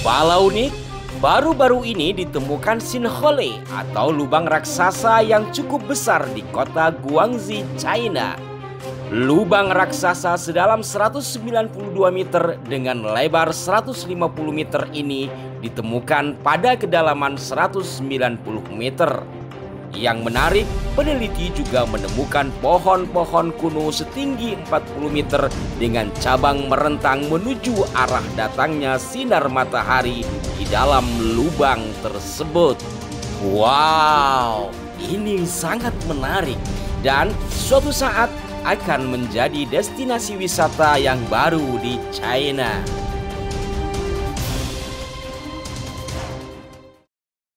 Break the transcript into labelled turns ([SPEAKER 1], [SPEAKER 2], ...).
[SPEAKER 1] Walau unik, baru-baru ini ditemukan sinkhole atau lubang raksasa yang cukup besar di kota Guangzhou, China. Lubang raksasa sedalam 192 meter dengan lebar 150 meter ini ditemukan pada kedalaman 190 meter. Yang menarik, peneliti juga menemukan pohon-pohon kuno setinggi 40 meter dengan cabang merentang menuju arah datangnya sinar matahari di dalam lubang tersebut. Wow, ini sangat menarik dan suatu saat akan menjadi destinasi wisata yang baru di China.